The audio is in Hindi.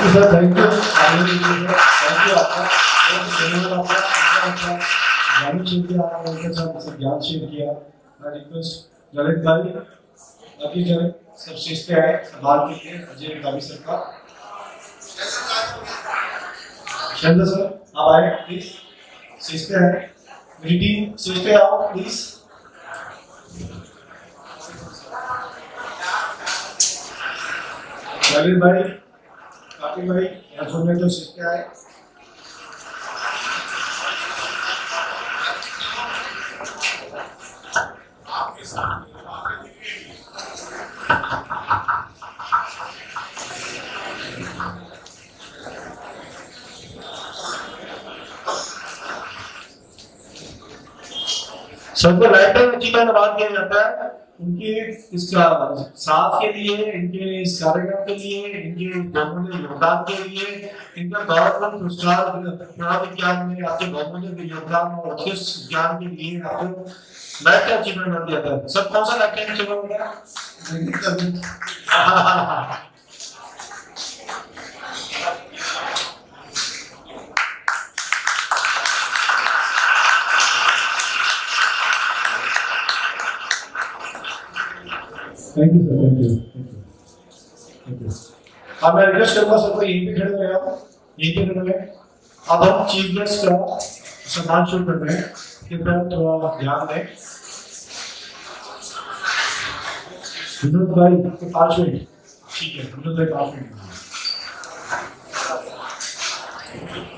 You sir thank you thank you आपका बहुत धन्यवाद आपका अच्छा अच्छा ज्ञान शेयर किया आपने उनके साथ ज्ञान शेयर किया मैं रिक्वेस्ट ललित भाई बाकी जन सब स्टेज पे आए सवाल के लिए अजय गावी सर का शैलेंद्र सर आप आए प्लीज़ स्टेज पे आए मेरी स्टेज पे आओ प्लीज़ भाई यहाँ सुनने तो स्टेज पे आए। सबको लाइटर अचीवमेंट अवार्ड दिया जाता है। उनके इस साथ के लिए, इनके इस कार्यक्रम के लिए, इनके योगदान के लिए, इनका गौरव पुरस्कार विज्ञान में आपके बहुमूल्य योगदान और अच्छे ज्ञान के लिए आपको लाइटर अचीवमेंट दिया था। सब कौन सा लाइटर अचीवमेंट होगा thank you sir thank you अब मैं रिक्वेस्ट करूँगा सबको यहीं पे खड़े हो यहीं पे खड़े हो अब हम चीफ गेस्ट का सम्मान शुरू कर हैं। कृपया थोड़ा ध्यान दें। विनोद भाई के पाँच मिनट ठीक है, विनोद भाई Thank you